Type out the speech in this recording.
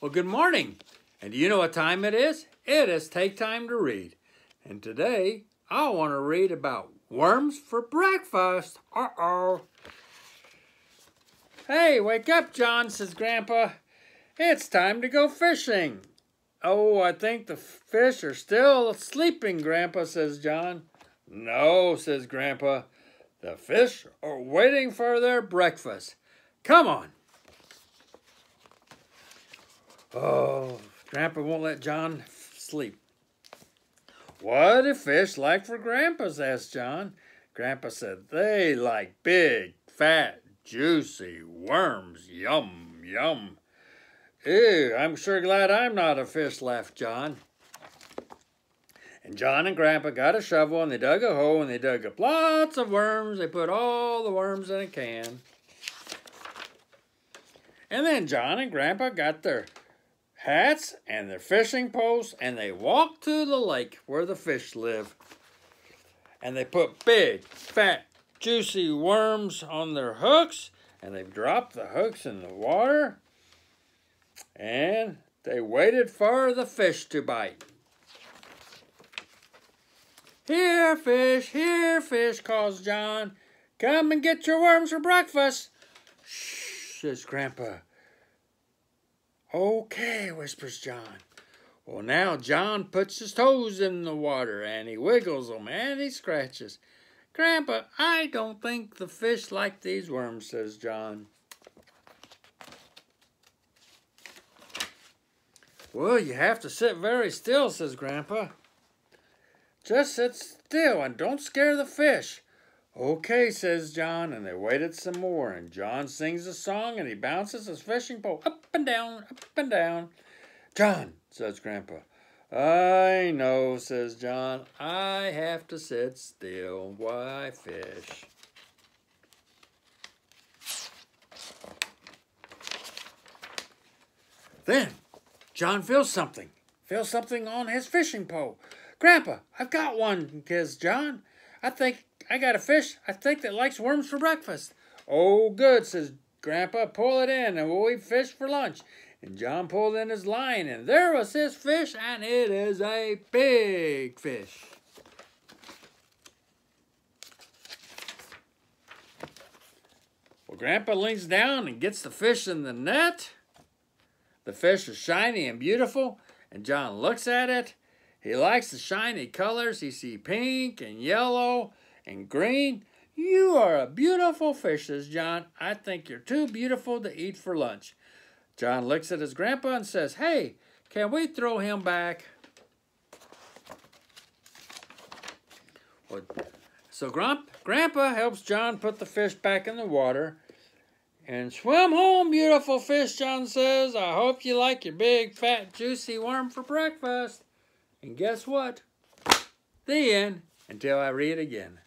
Well, good morning. And do you know what time it is? It is take time to read. And today, I want to read about worms for breakfast. Uh-oh. Hey, wake up, John, says Grandpa. It's time to go fishing. Oh, I think the fish are still sleeping, Grandpa, says John. No, says Grandpa. The fish are waiting for their breakfast. Come on. Oh, Grandpa won't let John sleep. What do fish like for Grandpa's? asked John. Grandpa said, they like big, fat, juicy worms. Yum, yum. Ew, I'm sure glad I'm not a fish, laughed John. And John and Grandpa got a shovel and they dug a hole and they dug up lots of worms. They put all the worms in a can. And then John and Grandpa got their hats and their fishing poles, and they walked to the lake where the fish live. And they put big, fat, juicy worms on their hooks, and they dropped the hooks in the water, and they waited for the fish to bite. Here, fish, here, fish, calls John. Come and get your worms for breakfast. Shh, says Grandpa. Okay, whispers John. Well, now John puts his toes in the water and he wiggles them and he scratches. Grandpa, I don't think the fish like these worms, says John. Well, you have to sit very still, says Grandpa. Just sit still and don't scare the fish. Okay, says John, and they waited some more, and John sings a song, and he bounces his fishing pole up and down, up and down. John, says Grandpa. I know, says John, I have to sit still. Why fish? Then John feels something, feels something on his fishing pole. Grandpa, I've got one, says John. I think I got a fish I think that likes worms for breakfast. Oh, good, says Grandpa. Pull it in and we'll eat fish for lunch. And John pulled in his line, and there was his fish, and it is a big fish. Well, Grandpa leans down and gets the fish in the net. The fish is shiny and beautiful, and John looks at it. He likes the shiny colors. He sees pink and yellow and green. You are a beautiful fish, says John. I think you're too beautiful to eat for lunch. John looks at his grandpa and says, Hey, can we throw him back? So Grandpa helps John put the fish back in the water. And swim home, beautiful fish, John says. I hope you like your big, fat, juicy worm for breakfast. And guess what? The end. Until I read again.